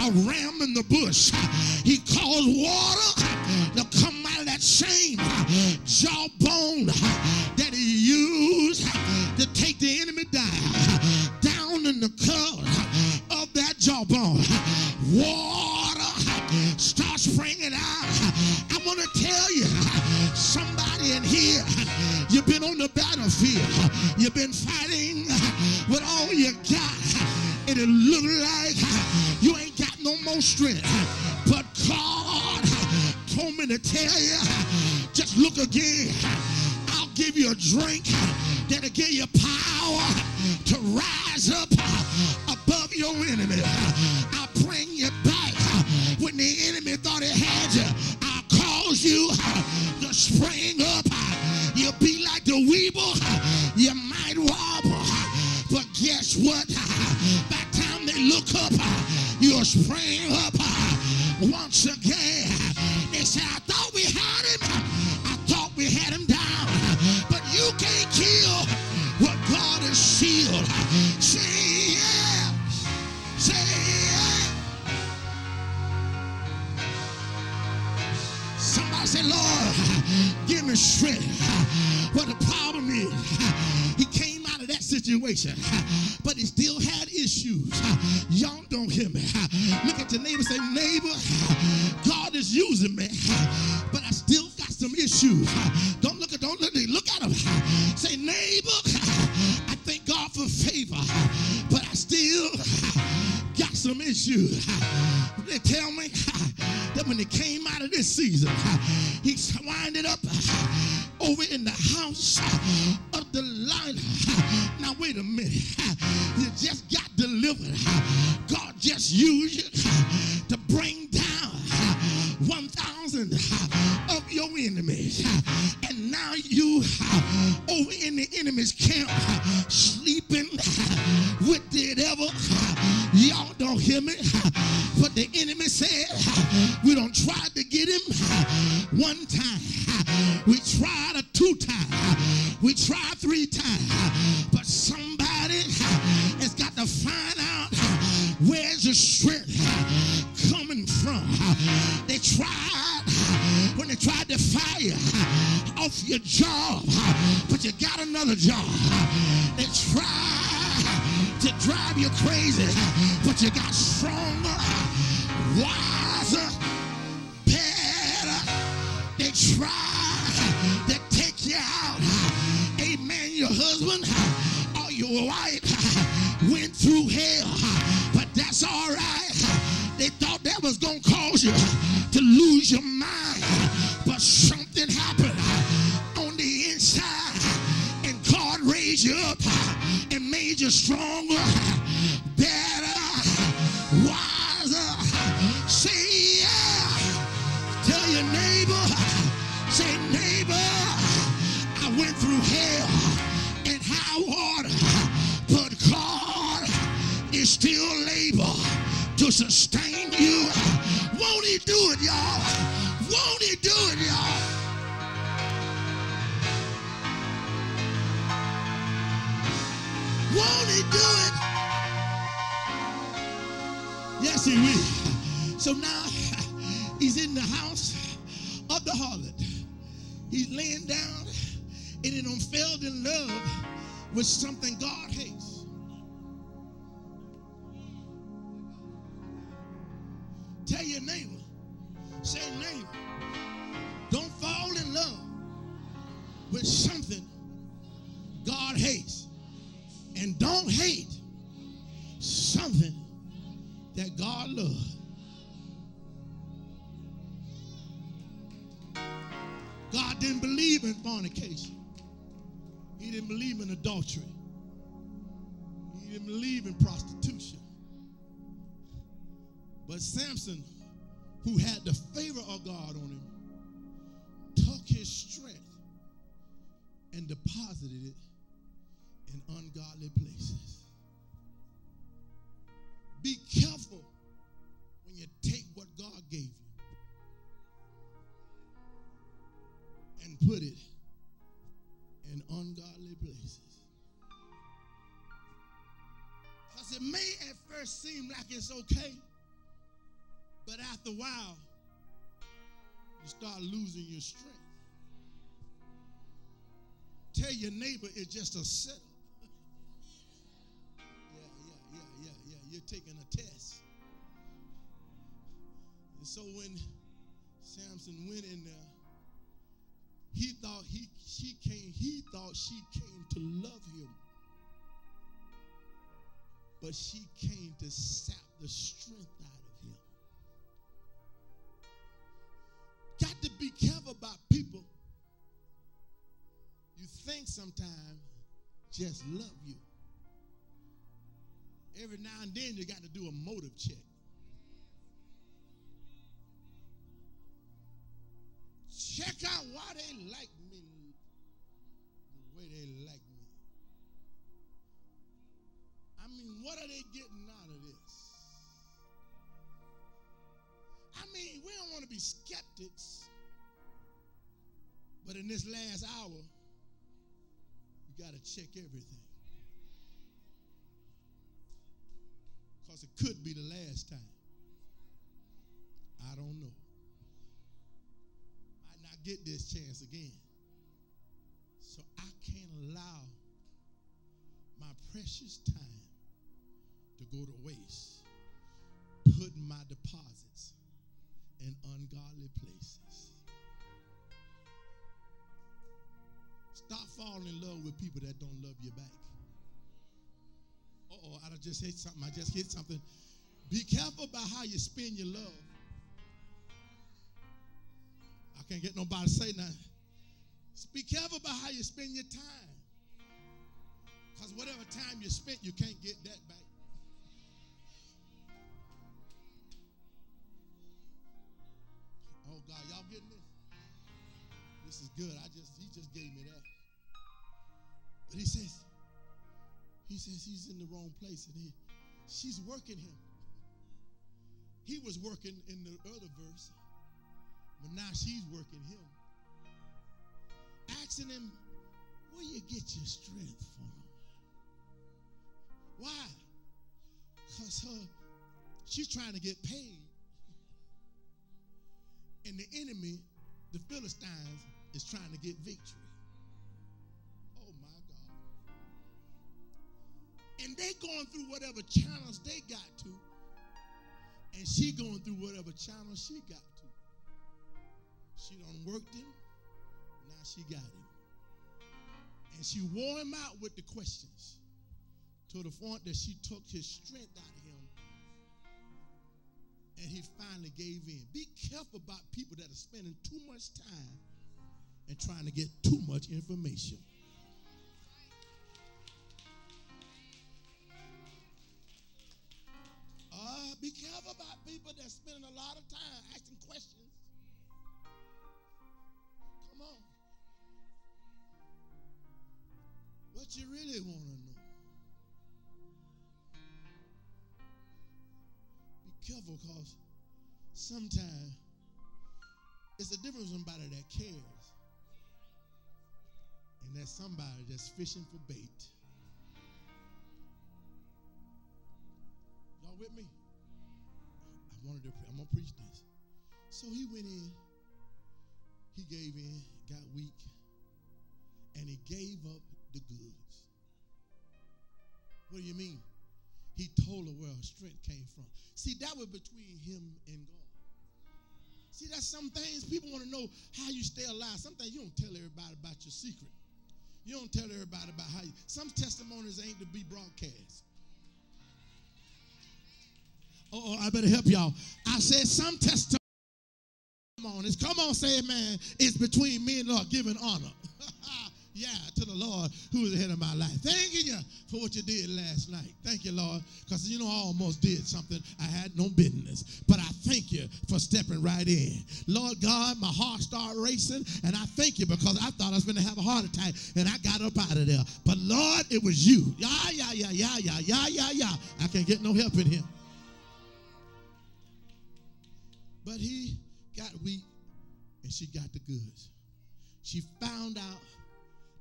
a ram in the bush. He calls water been fighting with all you got. And it look like you ain't got no more strength. But God told me to tell you, just look again. I'll give you a drink that'll give you power to rise up above your enemy. What? By the time they look up, you'll spring up once again. They say, I thought we had him. I thought we had him down. But you can't kill what God has sealed. Say yeah. Say yeah. Somebody say, Lord, give me strength. What the problem is, situation, but he still had issues. Y'all don't hear me. Look at your neighbor, say, neighbor, God is using me, but I still got some issues. Don't look at, don't look, at, look at him. Say, neighbor, some issues. They tell me that when he came out of this season, he winded up over in the house of the lion. Now wait a minute. You just got delivered. God just used you to bring down 1,000 of your enemies. And now you over in the enemy's camp to drive something God hates. And don't hate something that God loves. God didn't believe in fornication. He didn't believe in adultery. He didn't believe in prostitution. But Samson, who had the favor of God on him, took his strength and deposited it in ungodly places. Be careful when you take what God gave you and put it in ungodly places. Because it may at first seem like it's okay, but after a while, you start losing your strength. Tell your neighbor it's just a setup. yeah, yeah, yeah, yeah, yeah. You're taking a test. And so when Samson went in there, he thought he she came, he thought she came to love him. But she came to sap the strength out of him. Got to be careful about people think sometimes just love you. Every now and then you got to do a motive check. Check out why they like me the way they like me. I mean, what are they getting out of this? I mean, we don't want to be skeptics, but in this last hour, you got to check everything. Because it could be the last time. I don't know. Might not get this chance again. So I can't allow my precious time to go to waste putting my deposits in ungodly places. Stop falling in love with people that don't love you back. oh, I just hit something. I just hit something. Be careful about how you spend your love. I can't get nobody to say nothing. Be careful about how you spend your time. Because whatever time you spent, you can't get that back. Oh God, y'all getting this? This is good. I just he just gave me that. But he says, he says he's in the wrong place and he, she's working him. He was working in the other verse, but now she's working him. Asking him, where you get your strength from? Why? Because her, uh, she's trying to get paid. And the enemy the Philistines is trying to get victory. And they going through whatever channels they got to. And she going through whatever channels she got to. She done worked him. Now she got him. And she wore him out with the questions to the point that she took his strength out of him and he finally gave in. Be careful about people that are spending too much time and trying to get too much information. Be careful about people that spending a lot of time asking questions. Come on. What you really want to know. Be careful because sometimes it's a difference somebody that cares and there's somebody that's fishing for bait. Y'all with me? I'm gonna preach this. So he went in. He gave in, got weak, and he gave up the goods. What do you mean? He told her where her strength came from. See, that was between him and God. See, that's some things people want to know how you stay alive. Sometimes you don't tell everybody about your secret. You don't tell everybody about how you. Some testimonies ain't to be broadcast. Oh, I better help y'all. I said some testimonies. Come on, it's come on, say man. It's between me and Lord giving honor. Yeah, to the Lord who is ahead of my life. Thanking you for what you did last night. Thank you, Lord, because you know I almost did something I had no business. But I thank you for stepping right in. Lord God, my heart started racing, and I thank you because I thought I was going to have a heart attack, and I got up out of there. But Lord, it was you. Yeah, yeah, yeah, yeah, yeah, yeah, yeah, yeah. I can't get no help in here. But he got weak, and she got the goods. She found out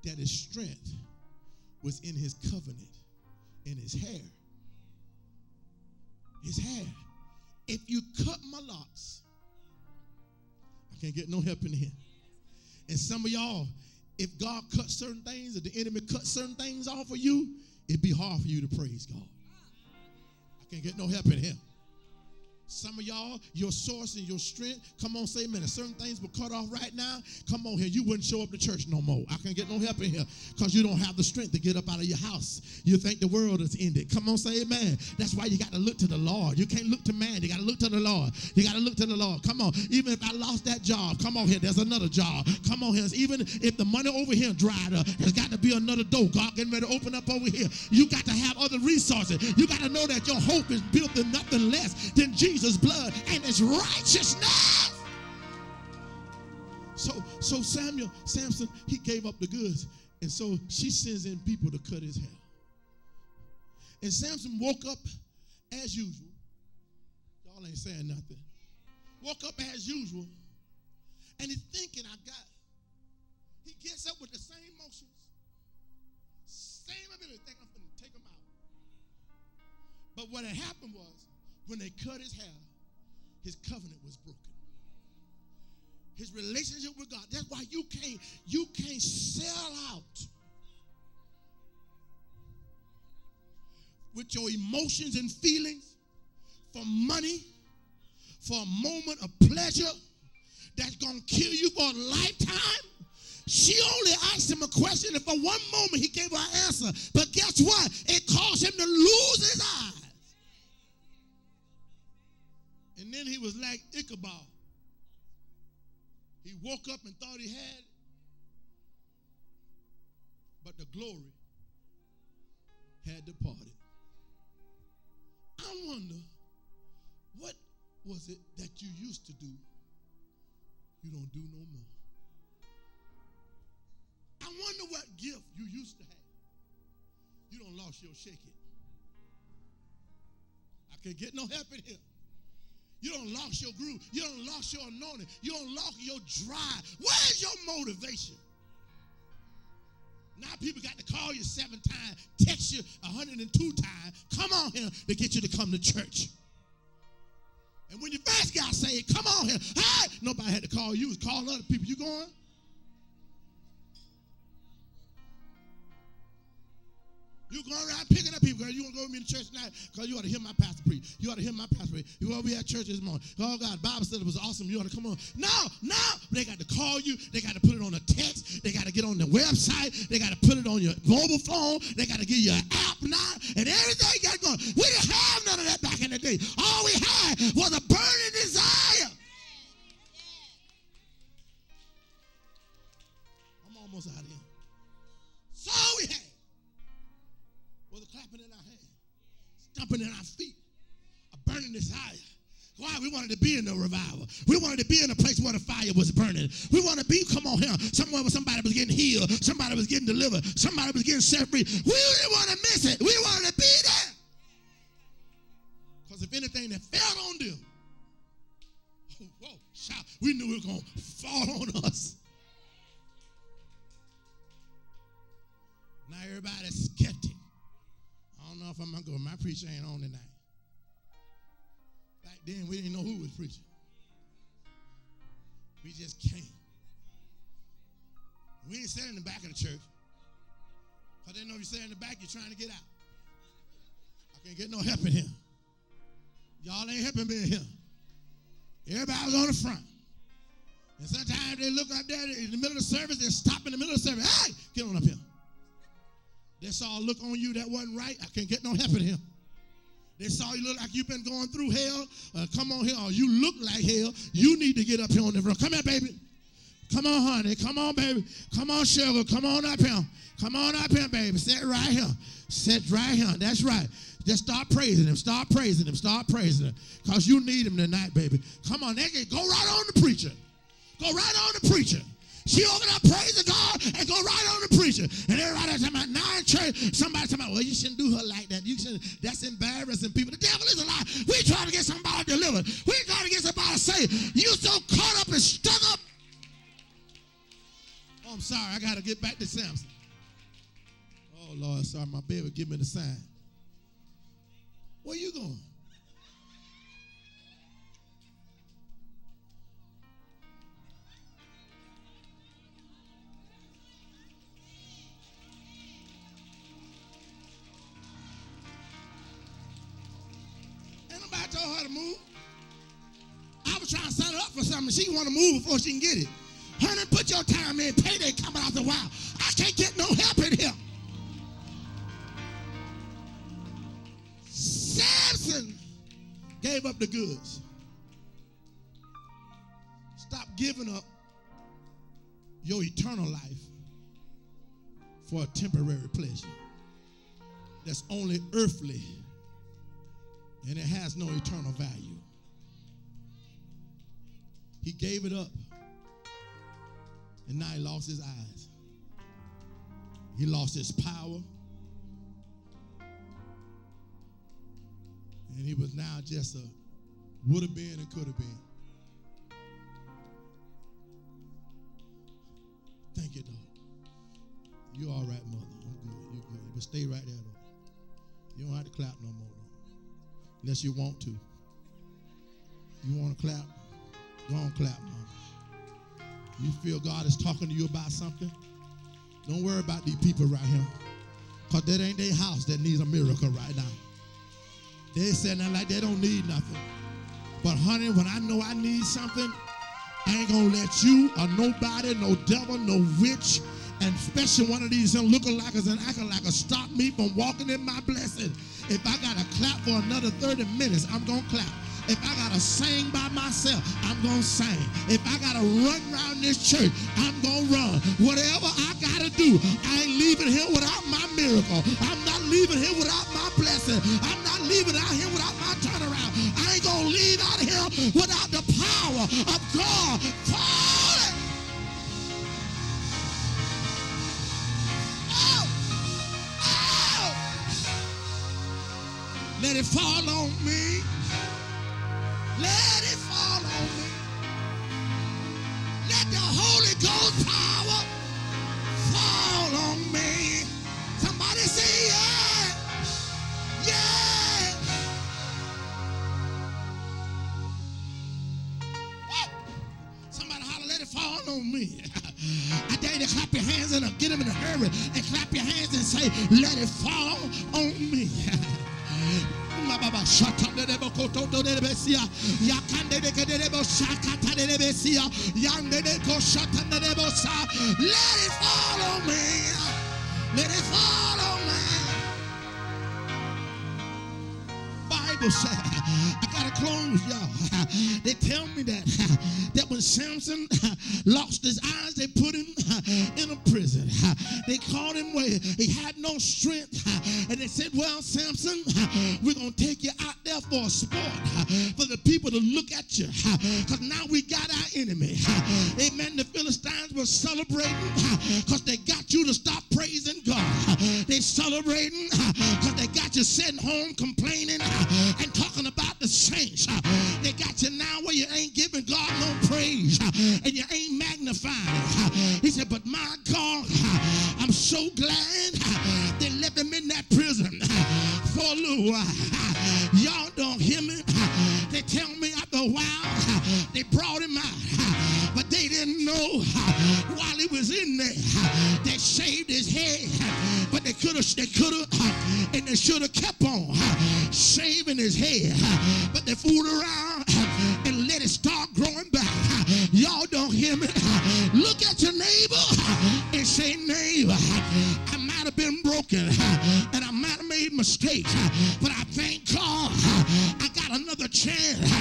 that his strength was in his covenant, in his hair. His hair. If you cut my locks, I can't get no help in here. And some of y'all, if God cuts certain things, if the enemy cuts certain things off of you, it'd be hard for you to praise God. I can't get no help in here. Some of y'all, your source and your strength, come on, say amen. If certain things were cut off right now, come on here. You wouldn't show up to church no more. I can't get no help in here because you don't have the strength to get up out of your house. You think the world is ended. Come on, say amen. That's why you got to look to the Lord. You can't look to man. You got to look to the Lord. You got to look to the Lord. Come on. Even if I lost that job, come on here. There's another job. Come on here. Even if the money over here dried up, there's got to be another door. God getting ready to open up over here. You got to have other resources. You got to know that your hope is built in nothing less than Jesus' blood and his righteousness. So, so Samuel, Samson, he gave up the goods. And so she sends in people to cut his hair. And Samson woke up as usual. Y'all ain't saying nothing. Woke up as usual. And he's thinking, I got. He gets up with the same motions, same ability. Think I'm going to take him out. But what had happened was, when they cut his hair, his covenant was broken. His relationship with God. That's why you can't you can't sell out with your emotions and feelings for money, for a moment of pleasure that's gonna kill you for a lifetime. She only asked him a question, and for one moment he gave her an answer. But guess what? It caused him to lose his eyes. And then he was like Ichabod. He woke up and thought he had it, but the glory had departed. I wonder what was it that you used to do you don't do no more. I wonder what gift you used to have. You don't lost your shake it. I can't get no help in here. You don't lost your groove. You don't lost your anointing. You don't lost your drive. Where's your motivation? Now people got to call you seven times, text you 102 times, come on here to get you to come to church. And when you first got saved, come on here. Hey, nobody had to call you. Calling other people. You going? You going around picking you to go with me to church tonight? Because you ought to hear my pastor preach. You ought to hear my pastor preach. You ought to be at church this morning. Oh, God, Bible said it was awesome. You ought to come on. No, no. They got to call you. They got to put it on a text. They got to get on the website. They got to put it on your mobile phone. They got to give you an app now and everything got going. We didn't have none of that back in the day. All we had was a burning desire. I'm almost out of here. Stomping in our feet, a burning desire. Why? We wanted to be in the revival. We wanted to be in a place where the fire was burning. We want to be, come on here, somewhere where somebody was getting healed, somebody was getting delivered, somebody was getting set free. We didn't want to miss it. We wanted to be there. Because if anything that fell on them, oh, whoa, shout, we knew it was going to fall on us. Now everybody's skeptic. Don't know if I'm gonna go. My preacher ain't on tonight. Back then, we didn't know who was preaching. We just came. We ain't sitting in the back of the church. I didn't know if you sit in the back, you're trying to get out. I can't get no help in here. Y'all ain't helping me in here. Everybody's on the front. And sometimes they look up there in the middle of the service, they stop in the middle of the service. Hey, get on up here. They saw a look on you that wasn't right. I can't get no help in here. They saw you look like you've been going through hell. Uh, come on here. Or you look like hell. You need to get up here on the front. Come here, baby. Come on, honey. Come on, baby. Come on, sugar. Come on up here. Come on up here, baby. Sit right here. Sit right here. That's right. Just start praising him. Start praising him. Start praising him. Because you need him tonight, baby. Come on. Can go right on the preacher. Go right on the preacher. She open up, praise God, and go right on the preacher. And everybody talking about in church, somebody talking about, well, you shouldn't do her like that. You should that's embarrassing people. The devil is a lie. We trying to get somebody delivered. We trying to get somebody saved. You so caught up and stuck up. Oh, I'm sorry. I got to get back to Samson. Oh, Lord, sorry. My baby give me the sign. Where you going? Told her to move. I was trying to set her up for something. She want to move before she can get it. Honey, put your time in. Payday coming out the wild. I can't get no help in here. Samson gave up the goods. Stop giving up your eternal life for a temporary pleasure that's only earthly and it has no eternal value. He gave it up, and now he lost his eyes. He lost his power, and he was now just a would have been and could have been. Thank you, dog. You're all right, mother. I'm good. You're good. But stay right there, though. You don't have to clap no more unless you want to. You want to clap? Go on, clap, mom. You feel God is talking to you about something? Don't worry about these people right here. Because that ain't their house that needs a miracle right now. They saying that like they don't need nothing. But honey, when I know I need something, I ain't gonna let you or nobody, no devil, no witch, and especially one of these looking like us and acting like a stop me from walking in my blessing. If I got to clap for another 30 minutes, I'm going to clap. If I got to sing by myself, I'm going to sing. If I got to run around this church, I'm going to run. Whatever I got to do, I ain't leaving here without my miracle. I'm not leaving here without my blessing. I'm not leaving out here without my turnaround. I ain't going to leave out here without the power of God Let it fall on me. Let it fall on me. Let the Holy Ghost power fall on me. Somebody say yeah. Yeah. Somebody holler, let it fall on me. I dare you to clap your hands and get them in a hurry and clap your hands and say, let it fall on me. Let it fall on me. Let it fall on me. Bible said, gotta close, y'all. They tell me that that when Samson lost his eyes, they put him in a prison. They called him where he had no strength, and they said, "Well, Samson, we're gonna take you out there for a sport, for the people to look at you, because now we got our enemy." Amen. The Philistines were celebrating because they got you to stop praising God. They celebrating because they got you sitting home complaining and talking about the saints. They got you now where you ain't giving God no praise and you ain't magnifying. He said, But my God, I'm so glad they left him in that prison for a little while. Y'all don't hear me? They tell me after a while they brought him out, didn't know while he was in there. They shaved his head, but they could have, they could have, and they should have kept on shaving his head, but they fooled around and let it start growing back. Y'all don't hear me? Look at your neighbor and say, neighbor, I might have been broken and I might have made mistakes, but I thank God I got another chance.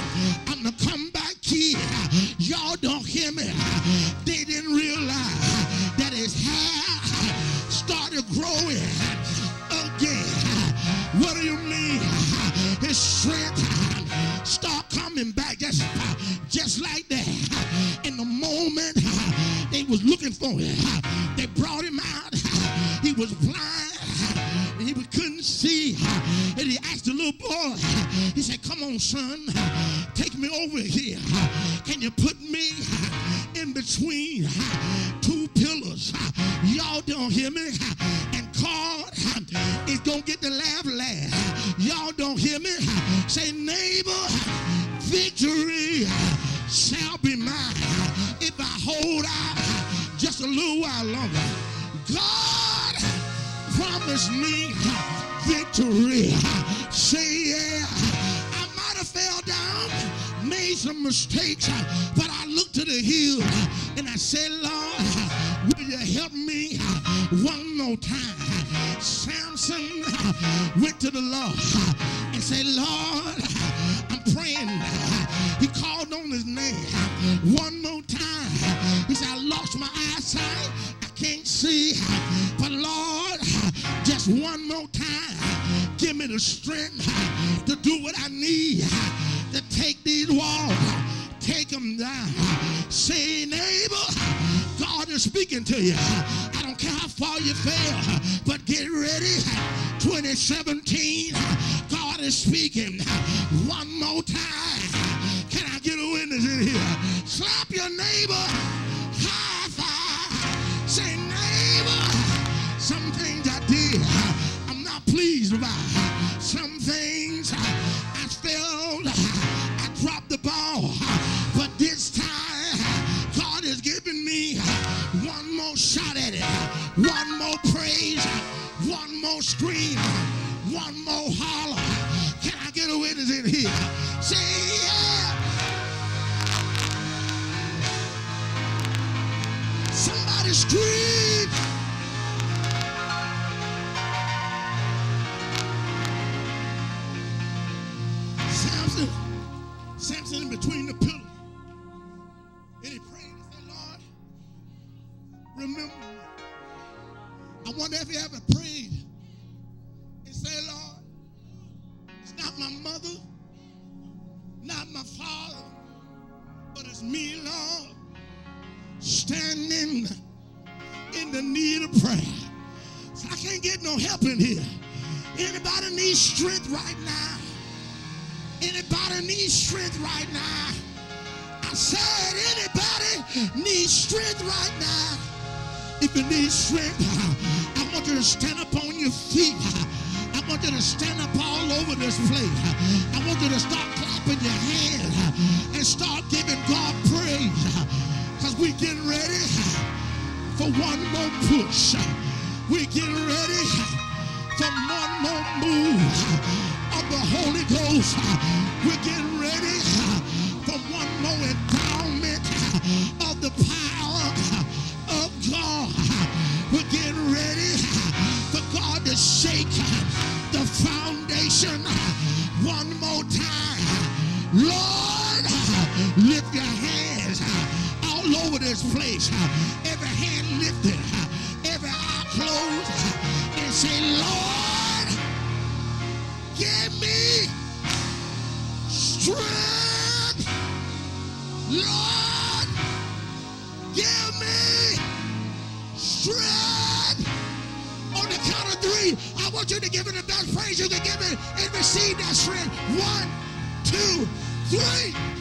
I'm the comeback kid. Y'all don't coming back just, just like that. In the moment they was looking for him, they brought him out. He was blind. He couldn't see. And he asked the little boy, he said, come on, son, take me over here. Can you put me in between two pillars? Y'all don't hear me? And God is going to get the laugh laugh. Y'all don't hear me? Say, neighbor, victory shall be mine if I hold out just a little while longer. God promised me victory. Say yeah. I might have fell down, made some mistakes, but I looked to the hill and I said, Lord, will you help me one more time? Samson went to the Lord and said, Lord, I'm. He called on his name one more time. He said, I lost my eyesight. I can't see. But Lord, just one more time, give me the strength to do what I need to take these walls, take them down. Say, neighbor, God is speaking to you. I don't care how far you fail, but get ready. 2017, God is speaking one more time. Can I get a witness in here? Slap your neighbor. High five. Say, neighbor, some things I did, I'm not pleased about. Some things I failed, I dropped the ball. But this time, God has given me one more shot at it, one more praise, one more scream, witness? Say yeah. Somebody scream. you need strength, I want you to stand up on your feet. I want you to stand up all over this place. I want you to start clapping your hands and start giving God praise because we're getting ready for one more push. We're getting ready for one more move of the Holy Ghost. We're getting ready for one more endowment of the power God, we're getting ready for God to shake the foundation one more time. Lord, lift your hands all over this place. Every hand lifted. you to give it about praise. You can give it and receive that strength. One, two, three.